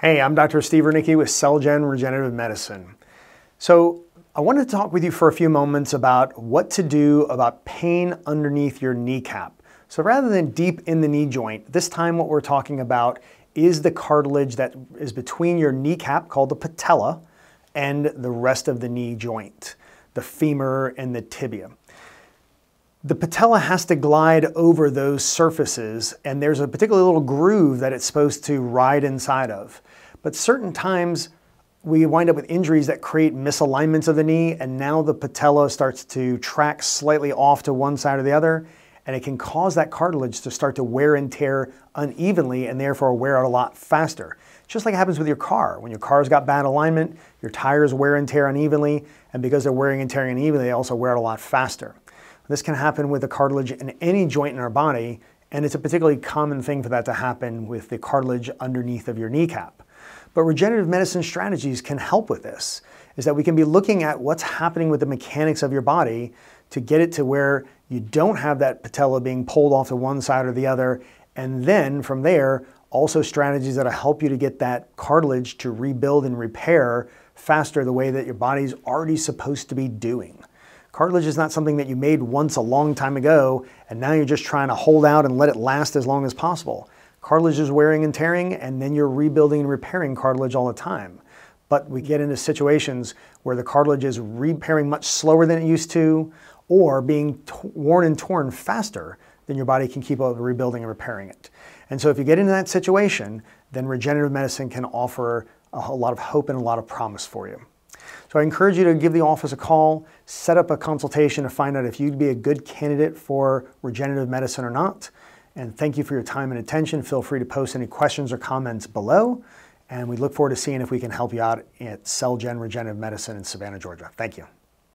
Hey, I'm Dr. Steve Wernicke with CellGen Regenerative Medicine. So, I wanted to talk with you for a few moments about what to do about pain underneath your kneecap. So, rather than deep in the knee joint, this time what we're talking about is the cartilage that is between your kneecap, called the patella, and the rest of the knee joint, the femur and the tibia. The patella has to glide over those surfaces, and there's a particular little groove that it's supposed to ride inside of. But certain times we wind up with injuries that create misalignments of the knee, and now the patella starts to track slightly off to one side or the other, and it can cause that cartilage to start to wear and tear unevenly and therefore wear out a lot faster. Just like it happens with your car. When your car's got bad alignment, your tires wear and tear unevenly, and because they're wearing and tearing unevenly, they also wear out a lot faster. This can happen with the cartilage in any joint in our body, and it's a particularly common thing for that to happen with the cartilage underneath of your kneecap. But regenerative medicine strategies can help with this, is that we can be looking at what's happening with the mechanics of your body to get it to where you don't have that patella being pulled off to one side or the other, and then from there, also strategies that'll help you to get that cartilage to rebuild and repair faster the way that your body's already supposed to be doing. Cartilage is not something that you made once a long time ago, and now you're just trying to hold out and let it last as long as possible. Cartilage is wearing and tearing, and then you're rebuilding and repairing cartilage all the time. But we get into situations where the cartilage is repairing much slower than it used to, or being worn and torn faster than your body can keep up rebuilding and repairing it. And so if you get into that situation, then regenerative medicine can offer a lot of hope and a lot of promise for you. So I encourage you to give the office a call, set up a consultation to find out if you'd be a good candidate for regenerative medicine or not. And thank you for your time and attention. Feel free to post any questions or comments below. And we look forward to seeing if we can help you out at CellGen Regenerative Medicine in Savannah, Georgia. Thank you.